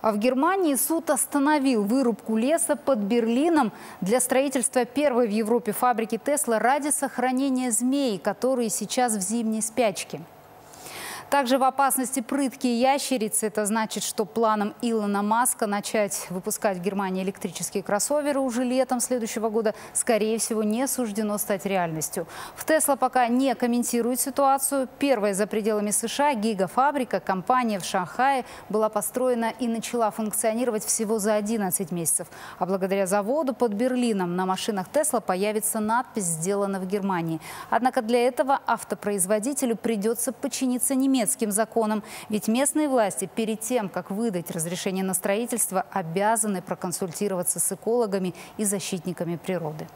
А в Германии суд остановил вырубку леса под Берлином для строительства первой в Европе фабрики Тесла ради сохранения змей, которые сейчас в зимней спячке. Также в опасности прыткие ящерицы. Это значит, что планом Илона Маска начать выпускать в Германии электрические кроссоверы уже летом следующего года, скорее всего, не суждено стать реальностью. В Тесла пока не комментирует ситуацию. Первая за пределами США гигафабрика, компания в Шанхае, была построена и начала функционировать всего за 11 месяцев. А благодаря заводу под Берлином на машинах Тесла появится надпись «Сделано в Германии». Однако для этого автопроизводителю придется подчиниться немедленно немецким законам. Ведь местные власти перед тем, как выдать разрешение на строительство, обязаны проконсультироваться с экологами и защитниками природы.